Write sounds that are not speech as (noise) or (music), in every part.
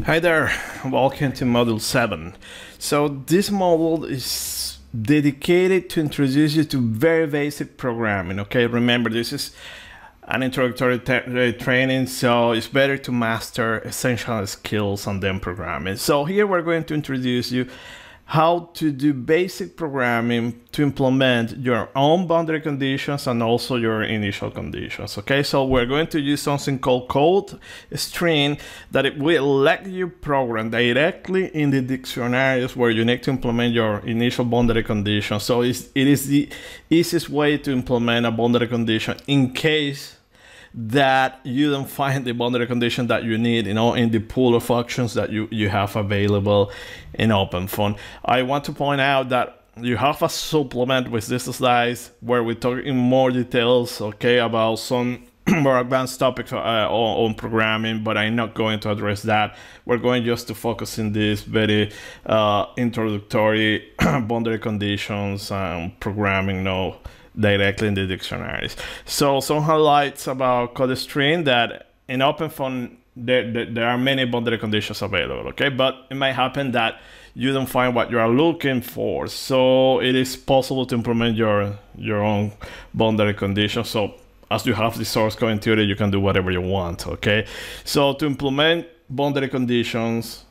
Hi there, welcome to Module 7. So this module is dedicated to introduce you to very basic programming, okay? Remember, this is an introductory uh, training, so it's better to master essential skills and then programming. So here we're going to introduce you how to do basic programming to implement your own boundary conditions and also your initial conditions. Okay, so we're going to use something called code string that it will let you program directly in the dictionaries where you need to implement your initial boundary condition. So it's, it is the easiest way to implement a boundary condition in case that you don't find the boundary condition that you need you know in the pool of functions that you you have available in OpenFOAM i want to point out that you have a supplement with this slides where we talk in more details okay about some (clears throat) more advanced topics uh, on, on, programming, but I'm not going to address that. We're going just to focus in this very uh, introductory (clears throat) boundary conditions and programming no directly in the dictionaries. So some highlights about codeStream that in OpenFOAM there, there, there, are many boundary conditions available, okay? But it might happen that you don't find what you are looking for. So it is possible to implement your, your own boundary conditions. So as you have the source code in theory, you can do whatever you want, okay? So to implement boundary conditions,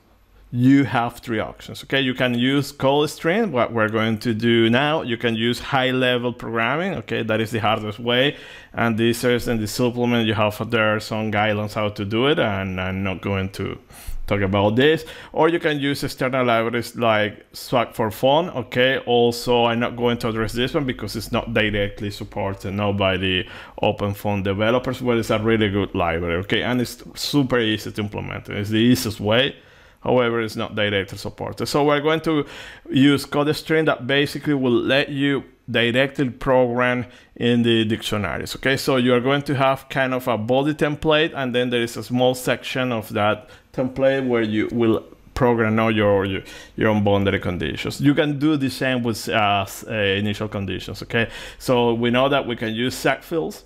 you have three options. Okay, you can use codeStream, what we're going to do now. You can use high level programming. Okay, that is the hardest way. And this is in the supplement, you have there some guidelines how to do it, and I'm not going to talk about this. Or you can use external libraries like swak4Foam. Okay, also I'm not going to address this one because it's not directly supported now by the OpenFOAM developers, but it's a really good library. Okay, and it's super easy to implement. It's the easiest way However, it's not directly supported. So we're going to use codeStream that basically will let you directly program in the dictionaries. Okay, so you're going to have kind of a body template, and then there is a small section of that template where you will program all your your, your own boundary conditions. You can do the same with uh, uh, initial conditions. Okay, so we know that we can use setFields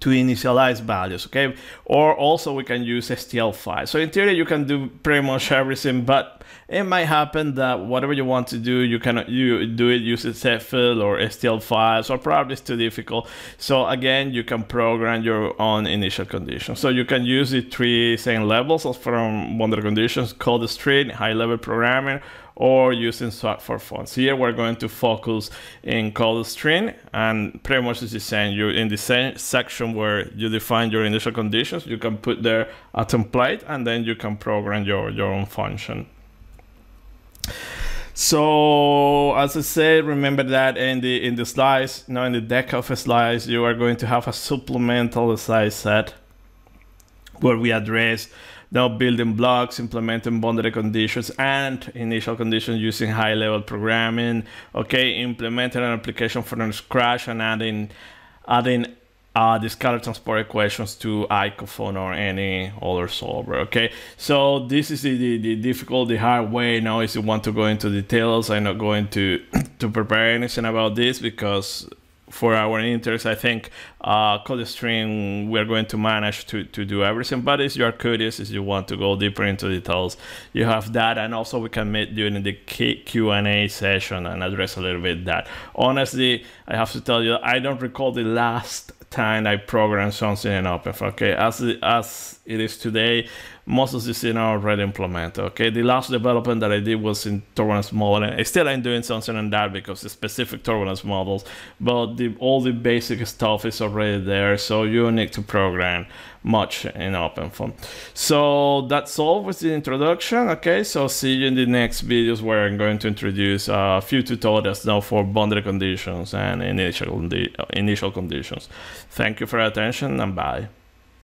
to initialize values, okay? Or also we can use STL files. So in theory, you can do pretty much everything, but it might happen that whatever you want to do, you cannot you do it using field or STL files, or probably it's too difficult. So again, you can program your own initial conditions. So you can use the three same levels from boundary conditions, called the string, high level programming, or using Swag for fonts. Here we're going to focus in codeStream and pretty much it's the same. You in the same section where you define your initial conditions, you can put there a template and then you can program your, your own function. So as I said, remember that in the in the slides, now in the deck of slides, you are going to have a supplemental slide set where we address now building blocks, implementing boundary conditions and initial conditions using high level programming. Okay, implementing an application from scratch and adding adding uh, the scalar transport equations to ICOFOAM or any other solver. Okay, so this is the, the, the, difficult, the hard way. Now, if you want to go into details, I'm not going to (coughs) to prepare anything about this because for our interest, I think uh, codeStream we're going to manage to, to do everything. But if you are curious, if you want to go deeper into details, you have that, and also we can meet during the Q and A session and address a little bit that. Honestly, I have to tell you, I don't recall the last time I programmed something in OpenFOAM. Okay, as as it is today, most of this is already implemented. Okay, the last development that I did was in turbulence modeling. I still am doing something on that because it's specific turbulence models, but the, all the basic stuff is already there, so you need to program much in OpenFOAM. So that's all with the introduction. Okay, so see you in the next videos where I'm going to introduce a few tutorials now for boundary conditions and initial, uh, initial conditions. Thank you for your attention and bye.